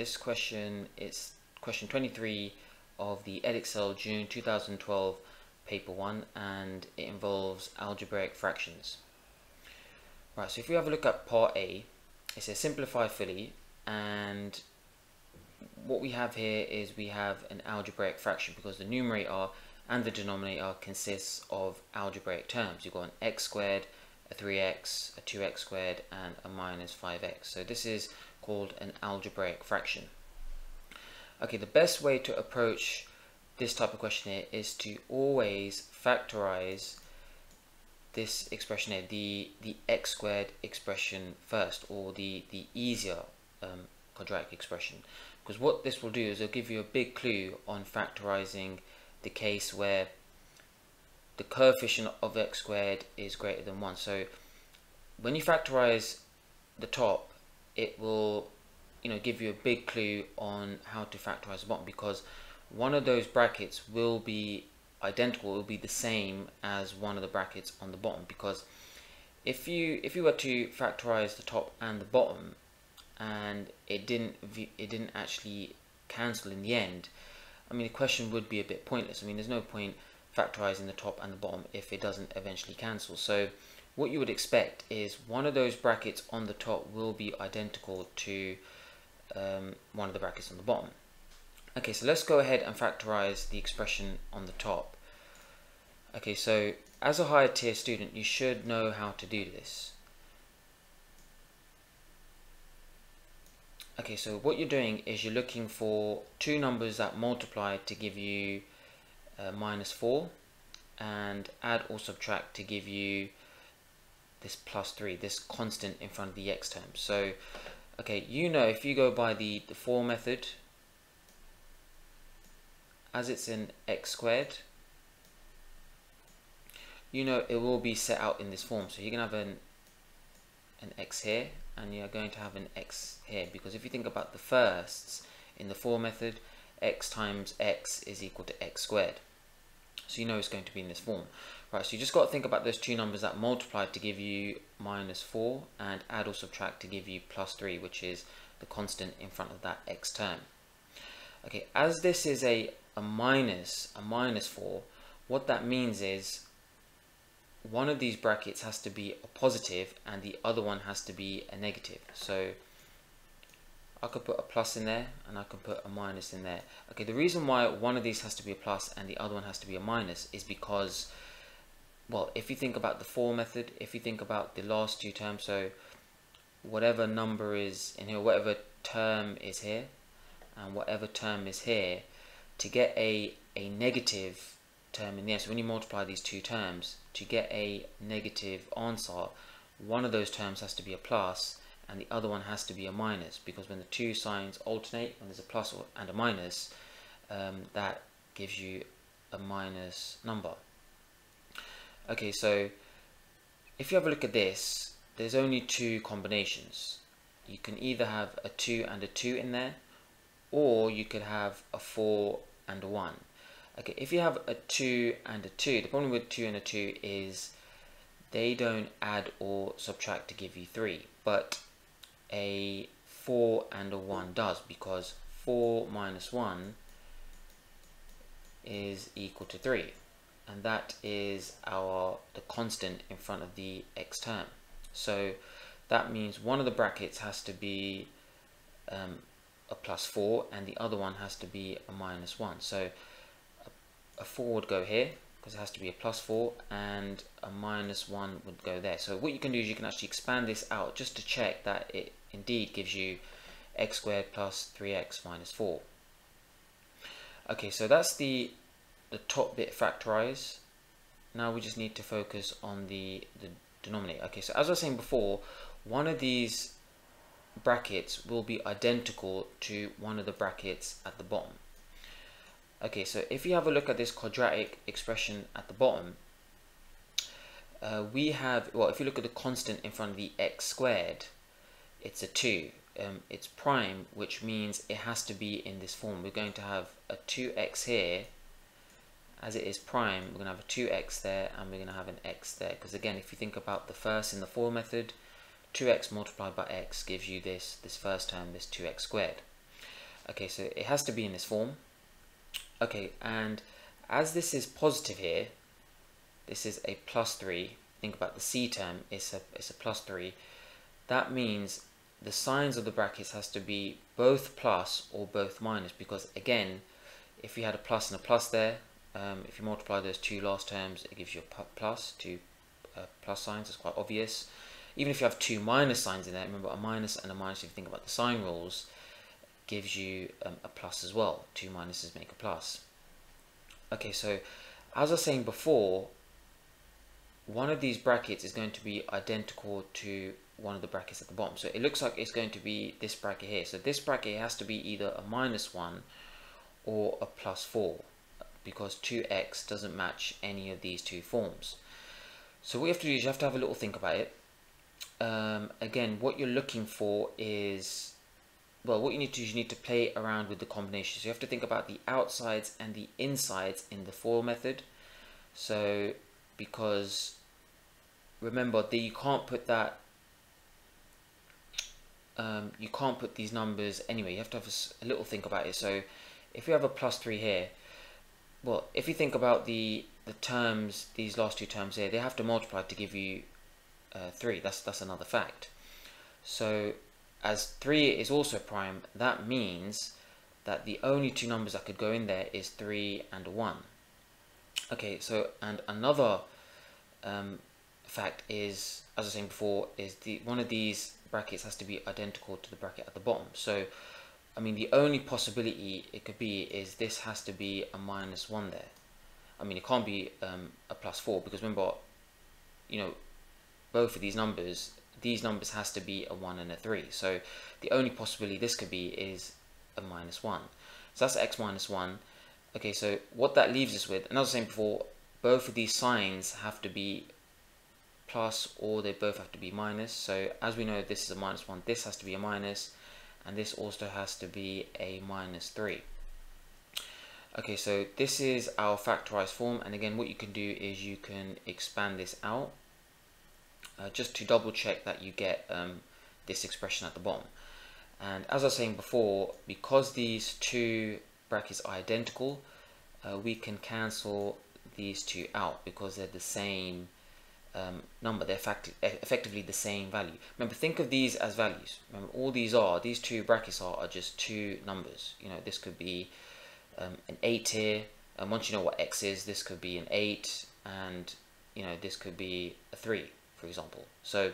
This question is question 23 of the Edexcel June 2012 paper 1 and it involves algebraic fractions. Right, so if we have a look at part A, it says simplify fully and what we have here is we have an algebraic fraction because the numerator and the denominator consists of algebraic terms. You've got an x squared, a 3x, a 2x squared and a minus 5x. So this is called an algebraic fraction. Okay, the best way to approach this type of question here is to always factorize this expression here, the, the x squared expression first, or the, the easier um, quadratic expression. Because what this will do is it'll give you a big clue on factorizing the case where the coefficient of x squared is greater than 1. So when you factorize the top, it will you know give you a big clue on how to factorize the bottom because one of those brackets will be identical it will be the same as one of the brackets on the bottom because if you if you were to factorize the top and the bottom and it didn't it didn't actually cancel in the end I mean the question would be a bit pointless. I mean there's no point factorizing the top and the bottom if it doesn't eventually cancel. So what you would expect is one of those brackets on the top will be identical to um, one of the brackets on the bottom. Okay, so let's go ahead and factorize the expression on the top. Okay, so as a higher tier student, you should know how to do this. Okay, so what you're doing is you're looking for two numbers that multiply to give you uh, minus 4 and add or subtract to give you this plus 3, this constant in front of the x term. So, okay, you know if you go by the, the FOIL method, as it's in x squared, you know it will be set out in this form. So you're going to have an, an x here, and you're going to have an x here. Because if you think about the firsts in the FOIL method, x times x is equal to x squared. So you know it's going to be in this form. Right, so you just got to think about those two numbers that multiply to give you minus 4 and add or subtract to give you plus 3, which is the constant in front of that x term. Okay, as this is a, a minus, a minus 4, what that means is one of these brackets has to be a positive and the other one has to be a negative. So I could put a plus in there and I can put a minus in there. Okay, the reason why one of these has to be a plus and the other one has to be a minus is because, well, if you think about the FOIL method, if you think about the last two terms, so whatever number is in here, whatever term is here, and whatever term is here, to get a, a negative term in there, so when you multiply these two terms, to get a negative answer, one of those terms has to be a plus and the other one has to be a minus because when the two signs alternate, when there's a plus and a minus, um, that gives you a minus number. Okay, so if you have a look at this, there's only two combinations. You can either have a 2 and a 2 in there, or you could have a 4 and a 1. Okay, if you have a 2 and a 2, the problem with 2 and a 2 is they don't add or subtract to give you 3. But a 4 and a 1 does because 4 minus 1 is equal to 3 and that is our the constant in front of the x term so that means one of the brackets has to be um, a plus 4 and the other one has to be a minus 1 so a, a 4 would go here because it has to be a plus 4 and a minus 1 would go there. So what you can do is you can actually expand this out just to check that it indeed gives you x squared plus 3x minus 4. Okay, so that's the, the top bit factorize. Now we just need to focus on the, the denominator. Okay, so as I was saying before, one of these brackets will be identical to one of the brackets at the bottom. Okay, so if you have a look at this quadratic expression at the bottom, uh, we have, well, if you look at the constant in front of the x squared, it's a 2. Um, it's prime, which means it has to be in this form. We're going to have a 2x here, as it is prime, we're going to have a 2x there, and we're going to have an x there. Because again, if you think about the first in the FOIL method, 2x multiplied by x gives you this, this first term, this 2x squared. Okay, so it has to be in this form. Okay, and as this is positive here, this is a plus 3. Think about the c term, it's a, it's a plus 3. That means the signs of the brackets has to be both plus or both minus because again, if you had a plus and a plus there, um, if you multiply those two last terms, it gives you a plus, two uh, plus signs, it's quite obvious. Even if you have two minus signs in there, remember a minus and a minus, if you think about the sign rules, gives you um, a plus as well. Two minuses make a plus. Okay, so as I was saying before, one of these brackets is going to be identical to one of the brackets at the bottom. So it looks like it's going to be this bracket here. So this bracket has to be either a minus 1 or a plus 4 because 2x doesn't match any of these two forms. So what you have to do is you have to have a little think about it. Um, again, what you're looking for is, well, what you need to do is you need to play around with the combinations. So you have to think about the outsides and the insides in the FOIL method. So because remember that you can't put that um, you can't put these numbers anyway you have to have a, a, little think about it so if we have a plus 3 here well if you think about the the terms these last two terms here they have to multiply to give you uh, 3 that's that's another fact. So as 3 is also prime that means that the only two numbers that could go in there is 3 and 1 okay so and another um, fact is as I was saying before is the one of these brackets has to be identical to the bracket at the bottom. So, I mean, the only possibility it could be is this has to be a minus 1 there. I mean, it can't be um, a plus 4 because remember, you know, both of these numbers, these numbers has to be a 1 and a 3. So, the only possibility this could be is a minus 1. So, that's x minus 1. Okay, so what that leaves us with, and I was saying before, both of these signs have to be plus or they both have to be minus. So as we know this is a minus 1, this has to be a minus and this also has to be a minus 3. Okay, so this is our factorized form and again what you can do is you can expand this out uh, just to double check that you get um, this expression at the bottom. And as I was saying before, because these two brackets are identical, uh, we can cancel these two out because they're the same um, number, they're effectively the same value. Remember, think of these as values. Remember, all these are, these two brackets are, are just two numbers. You know, this could be um, an 8 here, and once you know what x is, this could be an 8, and, you know, this could be a 3, for example. So,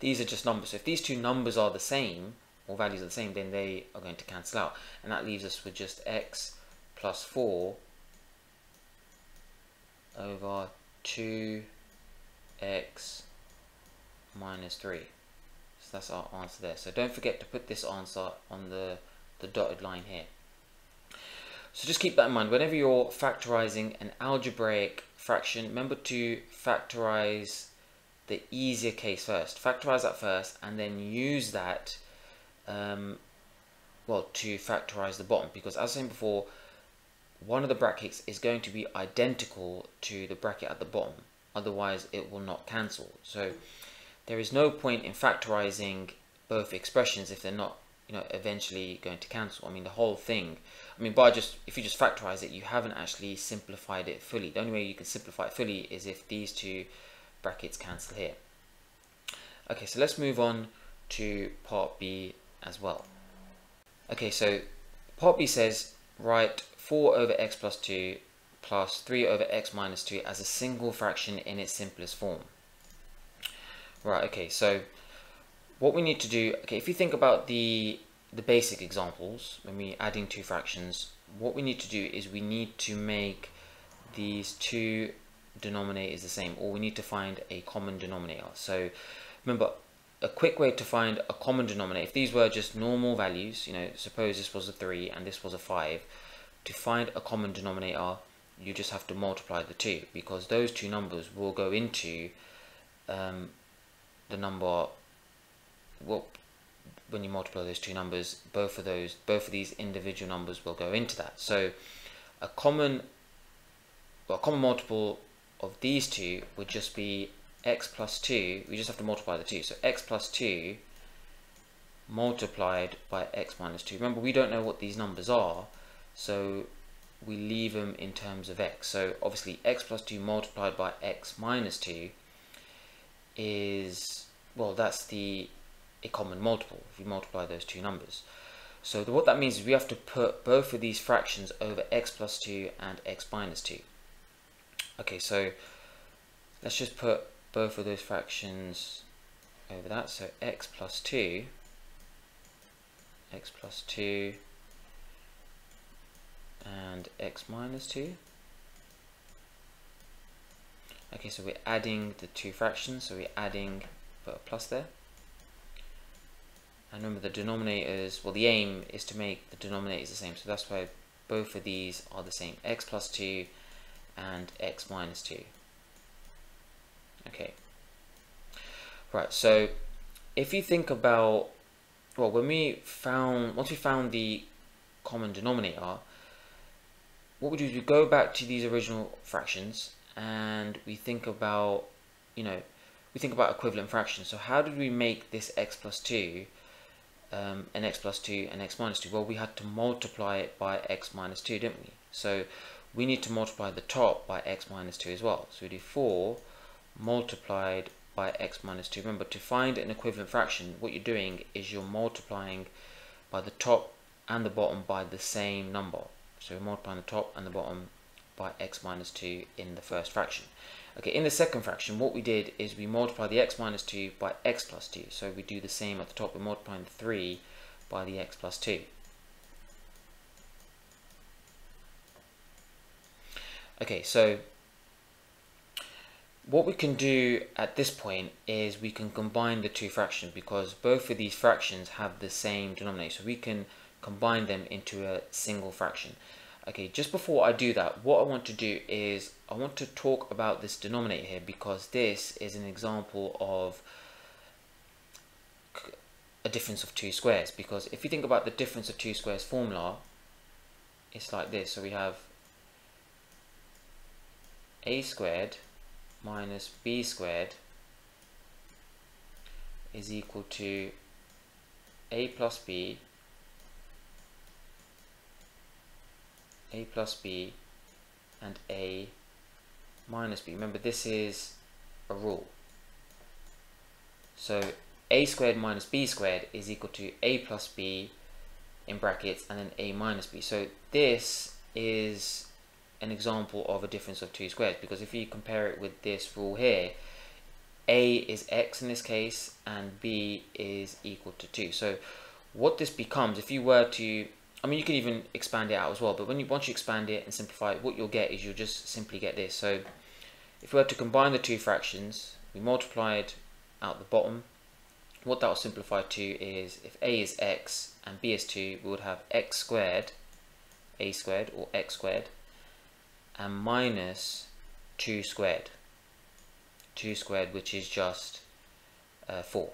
these are just numbers. So if these two numbers are the same, or values are the same, then they are going to cancel out. And that leaves us with just x plus 4 over 2 x minus 3. So that's our answer there. So don't forget to put this answer on the, the dotted line here. So just keep that in mind. Whenever you're factorizing an algebraic fraction, remember to factorize the easier case first. Factorize that first and then use that um, well, to factorize the bottom. Because as I saying before, one of the brackets is going to be identical to the bracket at the bottom otherwise it will not cancel. So there is no point in factorizing both expressions if they're not you know eventually going to cancel. I mean the whole thing, I mean by just if you just factorize it you haven't actually simplified it fully. The only way you can simplify it fully is if these two brackets cancel here. Okay so let's move on to part B as well. Okay so part B says write 4 over x plus 2 plus 3 over x minus 2 as a single fraction in its simplest form. Right, okay, so what we need to do, okay, if you think about the, the basic examples, when we're adding two fractions, what we need to do is we need to make these two denominators the same, or we need to find a common denominator. So remember, a quick way to find a common denominator, if these were just normal values, you know, suppose this was a 3 and this was a 5, to find a common denominator, you just have to multiply the two because those two numbers will go into um, the number well when you multiply those two numbers both of those both of these individual numbers will go into that so a common well, a common multiple of these two would just be x plus 2 we just have to multiply the two so x plus 2 multiplied by x minus 2. Remember, we don't know what these numbers are, so we leave them in terms of x. So obviously x plus 2 multiplied by x minus 2 is, well, that's the a common multiple if we multiply those two numbers. So what that means is we have to put both of these fractions over x plus 2 and x minus 2. Okay, so let's just put both of those fractions over that. So x plus 2, x plus 2 and x minus 2. Okay, so we're adding the two fractions, so we're adding, put a plus there. And remember the denominators, well the aim is to make the denominators the same, so that's why both of these are the same, x plus 2 and x minus 2. Okay. Right, so if you think about, well, when we found, once we found the common denominator, what we do is we go back to these original fractions and we think about, you know, we think about equivalent fractions. So how did we make this x plus 2 um, an x plus 2 and x minus 2? Well, we had to multiply it by x minus 2, didn't we? So we need to multiply the top by x minus 2 as well. So we do 4 multiplied by x minus 2. Remember, to find an equivalent fraction, what you're doing is you're multiplying by the top and the bottom by the same number. So we're multiplying the top and the bottom by x minus 2 in the first fraction. Okay, in the second fraction, what we did is we multiply the x minus 2 by x plus 2. So we do the same at the top, we're multiplying the 3 by the x plus 2. Okay, so what we can do at this point is we can combine the two fractions because both of these fractions have the same denominator. So we can combine them into a single fraction. Okay, just before I do that, what I want to do is I want to talk about this denominator here because this is an example of a difference of two squares because if you think about the difference of two squares formula, it's like this. So we have a squared minus b squared is equal to a plus b a plus b and a minus b. Remember this is a rule. So a squared minus b squared is equal to a plus b in brackets and then a minus b. So this is an example of a difference of two squares because if you compare it with this rule here, a is x in this case and b is equal to 2. So what this becomes, if you were to I mean, you can even expand it out as well, but when you once you expand it and simplify it, what you'll get is you'll just simply get this. So if we were to combine the two fractions, we multiplied out the bottom, what that will simplify to is if a is x and b is 2, we would have x squared, a squared, or x squared, and minus 2 squared. 2 squared, which is just uh, 4.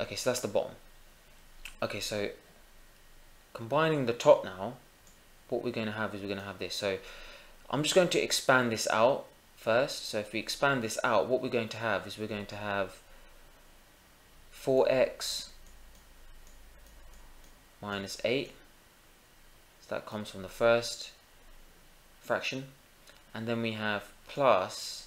Okay, so that's the bottom. Okay, so combining the top now, what we're going to have is we're going to have this. So I'm just going to expand this out first. So if we expand this out, what we're going to have is we're going to have 4x minus 8. So that comes from the first fraction. And then we have plus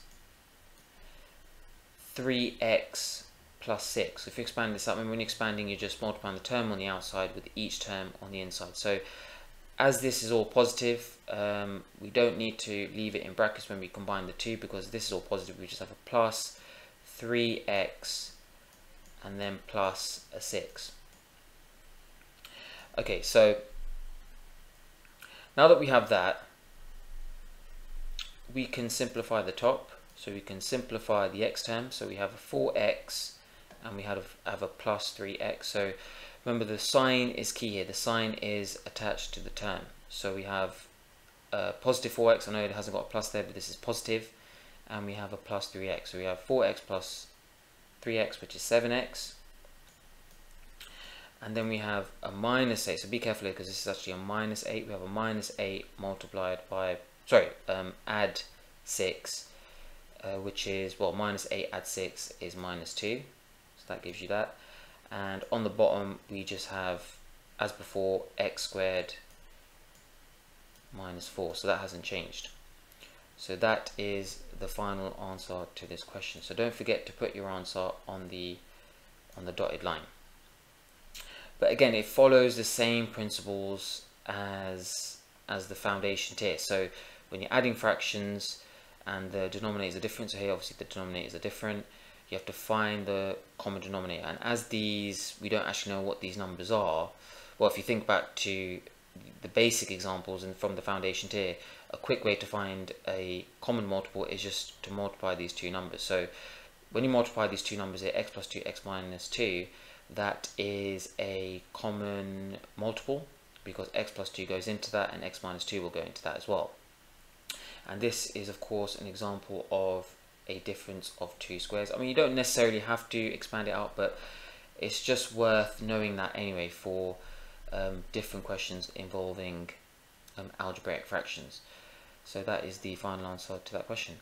3x plus 6. So if you expand this up, remember when you're expanding, you're just multiplying the term on the outside with each term on the inside. So as this is all positive, um, we don't need to leave it in brackets when we combine the two because this is all positive. We just have a plus 3x and then plus a 6. Okay, so now that we have that, we can simplify the top. So we can simplify the x term. So we have a 4x and we have have a plus 3x. So remember the sign is key here. The sign is attached to the term. So we have a positive 4x. I know it hasn't got a plus there, but this is positive. And we have a plus 3x. So we have 4x plus 3x, which is 7x. And then we have a minus 8. So be careful here because this is actually a minus 8. We have a minus 8 multiplied by, sorry, um, add 6 uh, which is, well, minus 8 add 6 is minus 2. That gives you that. And on the bottom, we just have, as before, x squared minus 4. So that hasn't changed. So that is the final answer to this question. So don't forget to put your answer on the on the dotted line. But again, it follows the same principles as as the foundation tier. So when you're adding fractions and the denominators are different, so here obviously the denominators are different, you have to find the common denominator. And as these, we don't actually know what these numbers are, well, if you think back to the basic examples and from the foundation tier, a quick way to find a common multiple is just to multiply these two numbers. So when you multiply these two numbers here, x plus 2, x minus 2, that is a common multiple because x plus 2 goes into that and x minus 2 will go into that as well. And this is of course an example of a difference of two squares. I mean you don't necessarily have to expand it out but it's just worth knowing that anyway for um, different questions involving um, algebraic fractions. So that is the final answer to that question.